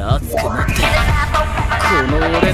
熱くなってこの俺